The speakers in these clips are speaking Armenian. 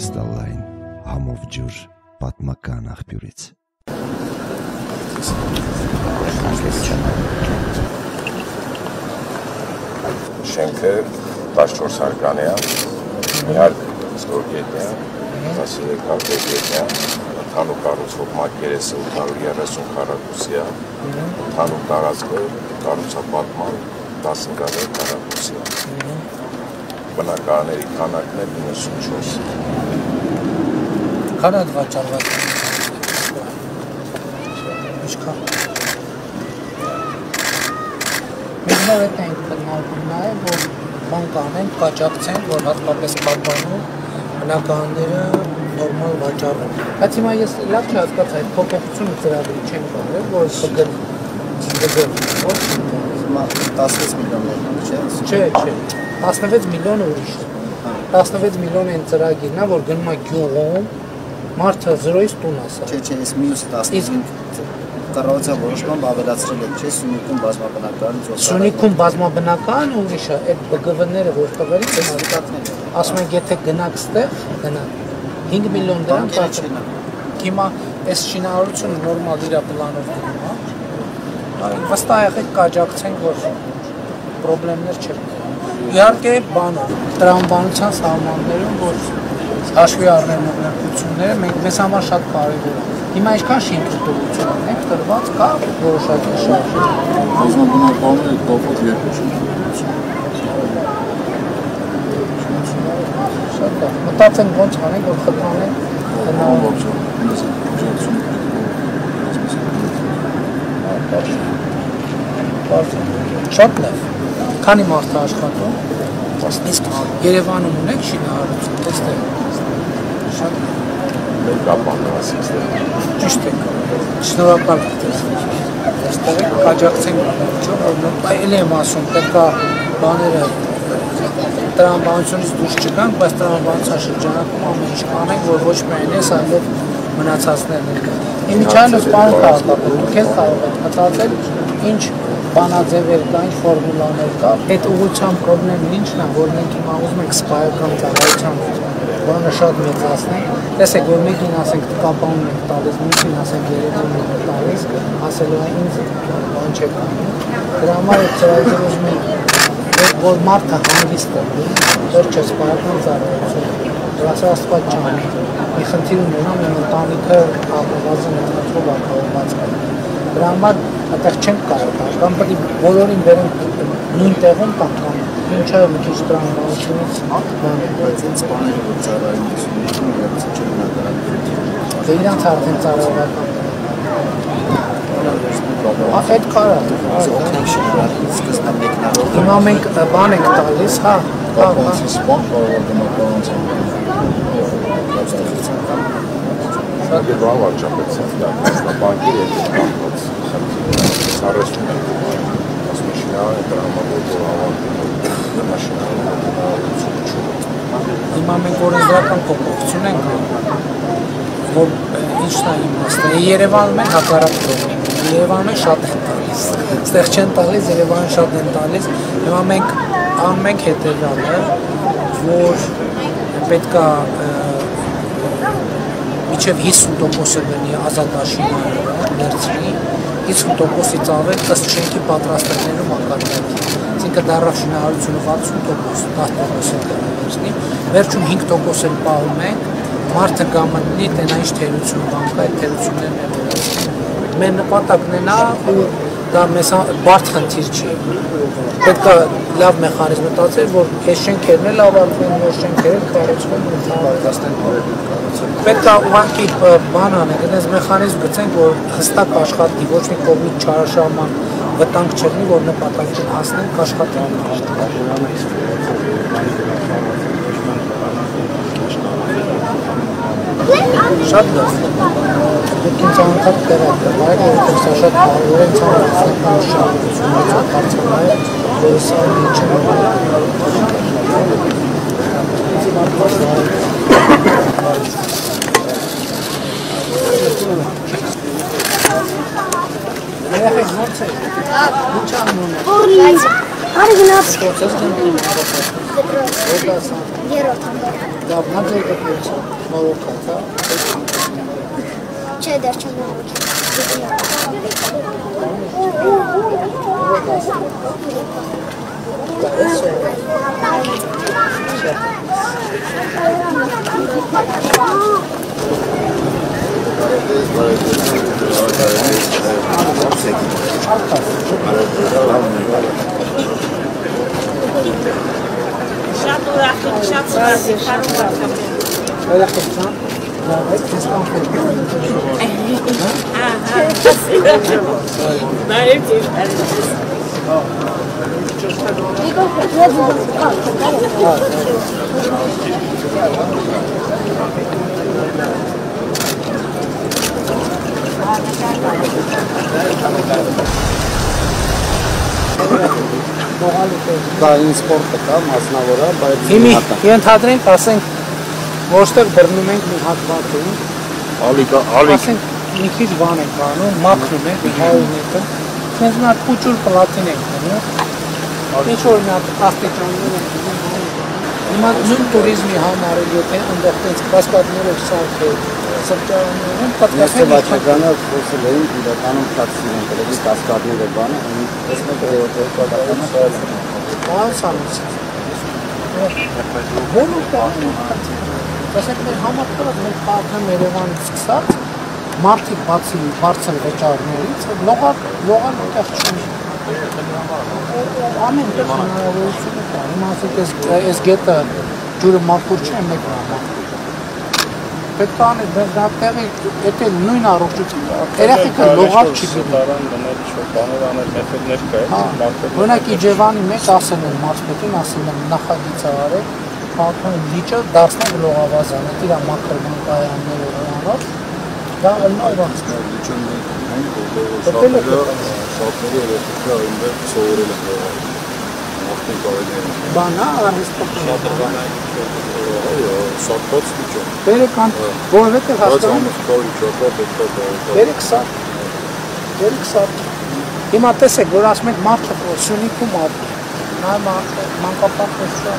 կրիստալային համով ջուր պատմական աղբյուրից։ Շենքը 14 հարկանի է, միակ ստորգետնյա, 13 հարկետնյա, ընդհանուր կառուցվող մակերեսը 830 քառակուսի է, ընդհանուր տարածքը կառուցապատման 10 քառակուսի է։ Բնակարանների քանակն է 94։ Քանա վաճառված։ Ինչքան։ Մենք նոր հետ ենք բնարկում նաև, որ բան կանենք, կաճակցենք, որ հատկապես պահպանում բնականները նորմալ վաճառում։ Բայց հիմա ես լավ չհասկացա, այդ փոփոխությունը ծրագրի չեն կարել, որ ՀԳ ՀԳ ոչ Հիմա 16 միլիոն է, չէ՞։ Չէ, չէ։ 16 միլիոն ուրիշ։ 16 միլիոն են ծրագիրն է, որ գնում է գյուղում, մարդը 0-ից տուն ասա։ Չէ, չէ, ես մյուս 15 կառավարության որոշմամբ ավելացրել եք, չէ՞, Սյունիքում բազմաբնակարան ծոցը։ Սյունիքում բազմաբնական ուրիշ է, այդ ԲԳՎ-ները որ տվել են, Ստատներ։ ասում են եթե գնաք ստեղ, գնա 5 միլիոն դրամ ա։ Հիմա այս շինարարությունը նորմալ իր պլանով գնում է։ Այ վստահ եղեք կաջակցենք, որ խնդիրներ չեն։ Իհարկե բանով, տրամաբանության սահմաններում, որ հաշվի առնեն ուղղությունները, մենք մեզ համար շատ կարևոր է։ Հիմա ինչքան շինքրտություն ունենք, տրված կա որոշակի շարժ։ Բազմաբնակարները կողոց երկու շուտ։ Շատ լավ։ Մտածենք ոնց անենք, որ խթանենք հնարավոր Ողջույն, ինձ ջանցում Շատ լավ։ Քանի մարդ է աշխատում։ Իսկ Երևանում ունեք շինարարություն, Մեր կապանը ասիստը։ ճիշտ է։ Շնորհակալ եմ։ Այստեղ կաջակցենք որ այլ եմ ասում, պետքա բաները տրամաբանությունից դուրս չգանք, բայց տրամաբանության շրջանակում ամեն ինչ կանենք, որ ոչ միայն ես, այլև մնացածներն են։ Իմիջիայլոս բան կարողացել, դուք էլ կարող եք մտածել, ինչ բանաձևեր կա, ինչ ֆորմուլաներ կա։ Այդ ուղղության խնդրեմն ինչն է, որ մենք հիմա ուզում ենք սպայական ծառայության բանը շատ մեծացնենք։ Տեսեք, որ մեկին ասենք կապանում ենք տալիս, մյուսին ասենք երևում ենք տալիս, ասելու է ինձ բան չեք անում։ Դրա համար այդ ծրագիրը ուզում ենք որ մարդը հանգիստ է, վերջը սպայական ծառայություն։ Դրա աստված ջան, մի խնդիր ունենամ, իմ ընտանիքը ապրվածը մտածով ակավորված է։ Դրա համար այդտեղ չենք կարող, կամ պետք է բոլորին վերենք նույն տեղում կամ Ինչ է մի քիչ տրամաբանությունից բան, բայց ինձ բաները որ ծառայություն ունի, երբ չեն նկարագրել։ Դե իրանց արդեն ծառայական։ Ահա այդ կարա։ Օգնենք շնորհակալ սկսնամ մեկնարար։ Հիմա մենք բան ենք տալիս, հա։ Հա, հա։ Սպոն կարող դիմականց։ Շատ լավ արժանացած դա, բանկի հետ բանկոց։ 40 օրենսդրական փոփոխություն ենք անում, որ ինչն է իմաստը։ Երևանում են հակառակ պրոբլեմ։ Երևանը շատ են տալիս։ Այստեղ չեն տալիս, Երևանը շատ են տալիս։ Հիմա մենք անում ենք հետևյալը, որ պետքա միջև 50%-ը բնի ազատաշինարը ներծրի, 50%-ից ավել ըստ շենքի պատրաստակներու մակարդակի։ Այսինքն դառավ շինարարությունը 60%, 10% վերցնի, վերջում 5% էլ պահում ենք, մարդը գամնի տենա ինչ թերություն բան կա, այդ թերություններն է վերացնում։ Մեր նպատակն է նա, որ դա մեզ բարդ խնդիր չի։ Պետք է լավ մեխանիզմ մտածել, որ այս շենքերն էլ ավարտվեն, որ շենքերը կառուցվեն Պատրաստեն բարերին կառուցել։ Պետք է ուղղակի բան անենք, այնպես մեխանիզմ գցենք, որ հստակ աշխատի, ոչ մի կողմից չարաշահման վտանգ չլինի, որ նպատակին հասնենք, աշխատենք։ Շատ լավ։ Դուք ինձ անգամ տեղակ եք, որովհետև սա շատ կարևոր է ցանցական շահությունը, հարցը, որ սա ինչ է։ Երեխեք ո՞նց է։ Ինչ անում եք։ Օրինակ, արի գնաց Process-ն դու։ Որտե՞ս։ երրորդ ամբար։ Լավ, նա ձեր դեպքից նորոգած, հա։ Չէ, դեռ չեմ Շատ ուրախ եմ, շատ Sec. գողալու տեղ։ Կա ին սպորտը կա մասնավորը, բայց Հիմի ենթադրենք, ասենք, որտեղ բռնում ենք մի հատ բաթում։ Ալիկա, ալիկ։ Ասենք մի քիչ բան ենք անում, մաքրում ենք 100 մետր։ Սենց նա փոճուր պլատին ենք անում։ հա։ Ինչ որ մի հատ աստիճաններ ենք դնում։ հա։ Հիմա նույն туриզմի համար եթե այնտեղ տենց կասկադներով սարքել Ես պատկասել վաճառանը խոսել էին իրականում քացին են դրել կասկադները բանը, այս մեկը պատականը Բանս անց։ Բոլոր մեր համակարգը մեր քաղաքը Երևանից սկսած մարդիկ բացի բարձր վճարներից լողակ լողան այդտեղ չունի։ Ամեն տեղ հնարավորություն կա։ Հիմա ասեք այս այս գետը ջուրը մաքուր չէ մեկ բան։ Պետք է անել դա դա տեղի եթե նույն առողջություն երեխեքը լողակ չի գնում։ Տարան դնել ինչ-որ բաներ անել, մեթոդներ կա, Հա, մարդը օրինակ Իջևանի մեջ ասել են մարզպետին, ասել են նախագիծ արեք, քաղաքն լիճը դարձնել լողավազան, այդ իր մակրոման կայանները ուրանով, դա ըլնավված է։ Շատերը շատերը երեխեքը այնտեղ սովորել են նախքին կարելի Բանա արհեստական։ սակված միջը Բերեք ան, որովհետև բայց հասկանում ամուր կարի չկա պետք է Բերեք սա։ Բերեք սա։ Հիմա տեսեք, որ ասում եք մարդը Սյունիքում ապրի։ Նա մանկապարտեզ չէ։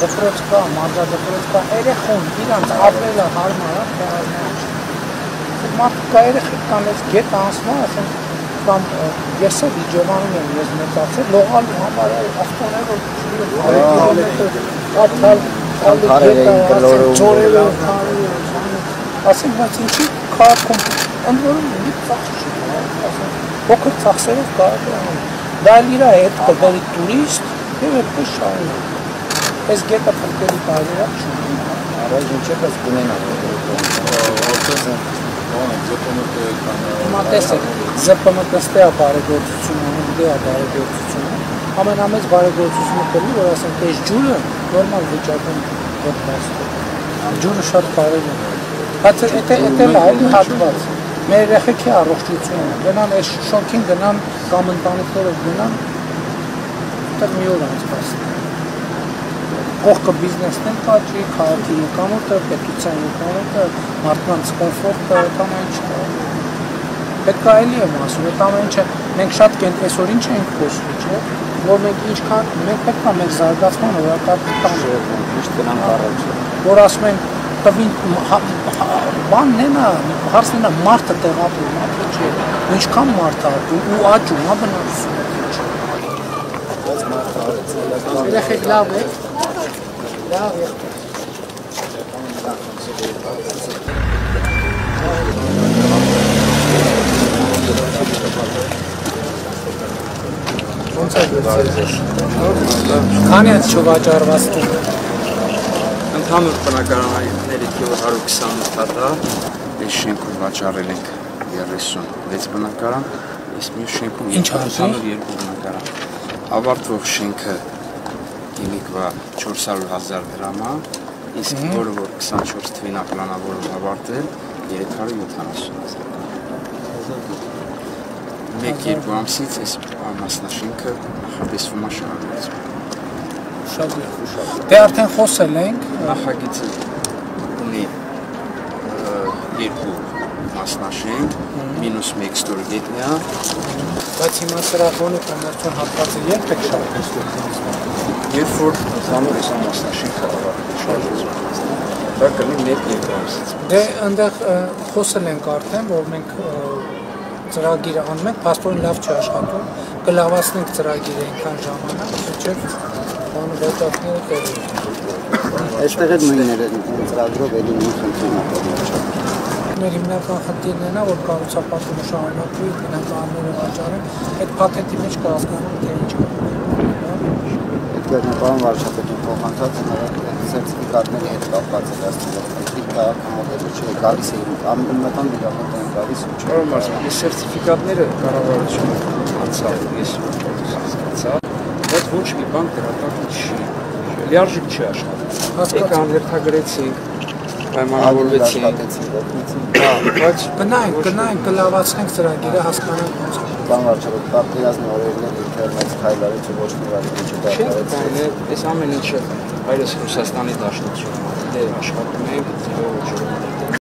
Դպրոց կա, մարզադպրոց կա, երեխուն իրանց ապրելը հարմար է, հարմար չէ։ Մարդը կա երեխեք կան այս գետ անցնում, ասեն կամ ես էլ Իջևանում եմ ես մեծացել, լողալու համար ավտոներով ծորերը քարերը ասեն բայց ինչի քաղաքում ընդ որում մի ծախս չի ասեն փոքր ծախսերով կարելի է դա իր հետ կբերի տուրիստ եւ այդպես շարունակ այս գետը է չի առայժմ չէ, բայց կունենա։ Հիմա տեսեք, ԶՊՄԿ-ստե ունդե է բարեգործությունը։ Ամենամեծ բարեգործությունը կլինի, որ ասենք, այս ջուրը նորմալ վիճակում դեպքաստը։ Ջուրը շատ կարևոր է։ Բայց եթե եթե լավ հատված մեր երեխեքի առողջությունը, գնան այս շոկին գնան կամ ընտանիքներով գնան, դա մի օր անցկացնի։ Կողքը բիզնեսն են կաճի, քաղաքի եկամուտը, պետության եկամուտը, մարդկանց կոմֆորտը, կամ այն չկա։ Պետք է էլի եմ ասում, այդ ամեն ինչը մենք շատ կենտ այսօր ինչ ենք խոսում, չէ՞, որ մենք ինչքան մենք պետք է մեր զարգացման օրակարգը տանք, Միշտ գնանք առաջ։ որ ասում են տվին հա- հա- բանն է նա, հարցն է նա մարդը տեղափոխում, մարդը չէ, ինչքան մարդ է ու աճում, հա բնակչությունը։ Բայց մարդը արեց Երեխեք լավ է։ Լավ Ոնց է դարձել։ Քանի է չվաճառված տուն։ Ընդհանուր բնակարանների թիվը 128 հատ է։ Այս շենքում վաճառել ենք 36 բնակարան, իսկ մյուս շենքում Ինչ հարցի։ ընդհանուր երկու բնակարան։ Ավարտվող շենքը հիմիկվա 400.000 դրամ է, իսկ որը որ 24 թվին է պլանավորում ավարտել 370.000 մեկ երկու ամսից այս մասնաշենքը նախատեսվում է շարունակել։ Շատ է։ Դե արդեն խոսել ենք, նախագիծը ունի երկու մասնաշենք, մինուս մեկ ստորգետնյա։ Բայց հիմա սրախոնը կոմերցիոն հատվածը երբ եք շարժեցնում։ Երբ որ ծանր է մասնաշենքը շարժեցնում, դա կլինի մեկ երկարացում։ Դե այնտեղ խոսել ենք արդեն, որ մենք ծրագիրը անում ենք, պասպորտը լավ չի աշխատում, կլավացնենք ծրագիրը այնքան ժամանակ, որչեվ բանը վետակները տեղի։ Այստեղ էլ նույնն է ծրագրով էլի նույն խնդիրն է։ Մեր հիմնական խնդիրն է նա, որ կառուցապատումը շարունակվի, բնակարանները վաճառեն, այդ փաթեթի մեջ կհասկանան թե ինչ կա։ Դեռ նպարան վարչապետին փոխանցած սերտիֆիկատների հետ կապված է դասը։ Դիք քաղաքը մոդելը չի գալիս է ամենական են գալիս ու չի։ Պարոն Մարզյան, այս սերտիֆիկատները կառավարությունը անցավ, ես հասկացա, բայց ոչ մի բան դրական չի։ Լիարժեք չի աշխատում։ Եկա անհերթագրեցինք, պայմանավորվեցինք, աշխատեցին։ հա, բայց Գնայինք, գնայինք, կլավացնենք ծրագիրը, հասկանանք ոնց է։ Բան վարչապետ պատկերացնի օրերն էլ ինտերնետ քայլարի չի ոչ մի բան չի Չէ, դարձել։ դա այս ամեն ինչը հայրս Ռուսաստանի Դաշնությունում է աշխատում ենք, ձեւով ջրում